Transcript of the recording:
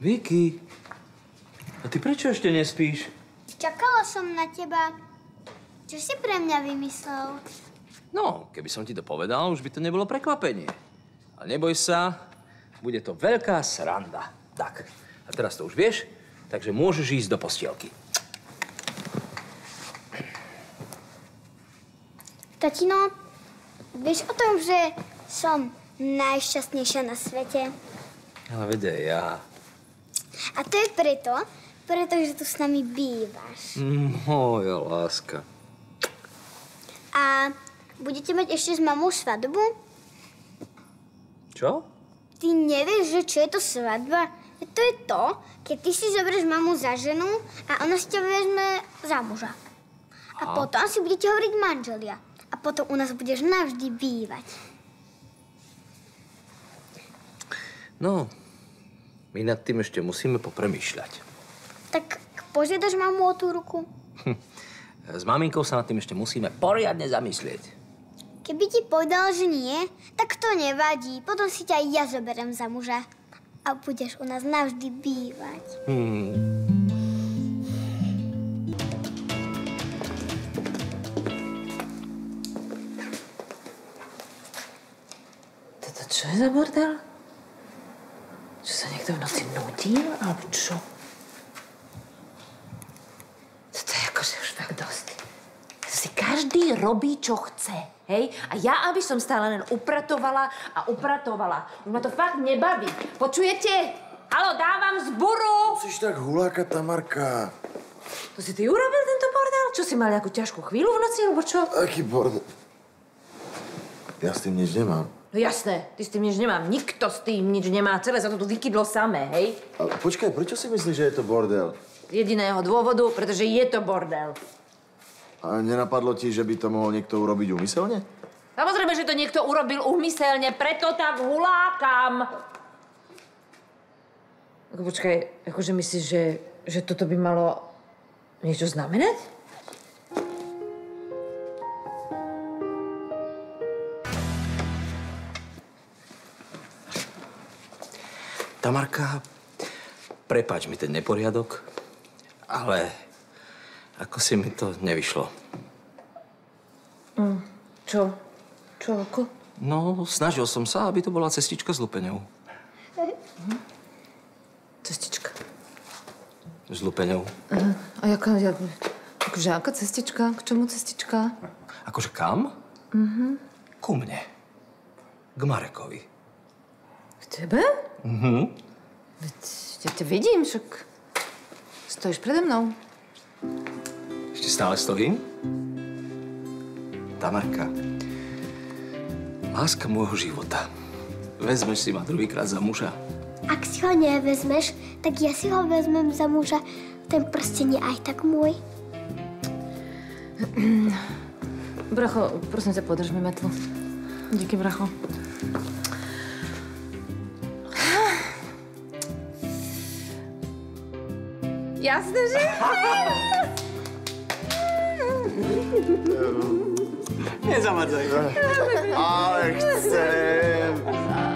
Vicky, a ty prečo ešte nespíš? Čakala som na teba. Čo si pre mňa vymyslel? No, keby som ti to povedal, už by to nebolo prekvapenie. Ale neboj sa, bude to veľká sranda. Tak, a teraz to už vieš, takže môžeš ísť do postielky. Tatino, vieš o tom, že som najšťastnejšia na svete? Ale vede, ja... A to je preto, pretože tu s nami bývaš. Moja láska. A budete mať ešte s mamou svadbu? Čo? Ty nevieš, že čo je to svadba? To je to, keď ty si zoberieš mamu za ženu a ona si ťa vezme za muža. A Aha. potom si budete hovoriť manželia. Potom u nás budeš navždy bývať. No, my nad tým ešte musíme popremýšľať. Tak požiadaš mamu o tú ruku? S maminkou sa nad tým ešte musíme poriadne zamyslieť. Keby ti povedal, že nie, tak to nevadí. Potom si ťa ja zoberiem za muža. A budeš u nás navždy bývať. Hmm. Toto čo je za bordel? Čo sa niekto v noci nudil, alebo čo? Toto je akože už fakt dosť. To si každý robí, čo chce, hej? A ja, aby som stále len upratovala a upratovala. Už ma to fakt nebaví. Počujete? Halo, dávam zburu! Musíš tak hulákať, Tamarka. To si ty urobil tento bordel? Čo si mal nejakú ťažkú chvíľu v noci, alebo čo? Aký bordel? Ja s tým nič nemám. No jasné, ty s tým nič nemám. Nikto s tým nič nemá. Celé sa to tu vykydlo samé, hej? Ale počkaj, prečo si myslíš, že je to bordel? Z jediného dôvodu, pretože je to bordel. A nenapadlo ti, že by to mohol niekto urobiť úmyselne? Samozrejme, že to niekto urobil úmyselne, preto tak hulákam. Počkaj, akože myslíš, že, že toto by malo niečo znamenať? Tamarka, prepáč mi ten neporiadok, ale ako si mi to nevyšlo. Čo? Čo, ako? No, snažil som sa, aby to bola cestička s lupeňou. Cestička. S lupeňou. A jaká, ja, akože aká cestička? K čomu cestička? Akože kam? Mhm. Ku mne. K Marekovi. Tebe? Mhm. Veď ja ťa vidím, však stojíš prede mnou. Ešte stále stojím? Tamarka, láska môjho života. Vezmeš si ma druhýkrát za muža. Ak si ho nevezmeš, tak ja si ho vezmem za muža. Ten prsten je aj tak môj. Bracho, prosím ťa, podrž mi metlu. Díky, bracho. Jasné, že? Ale chcem.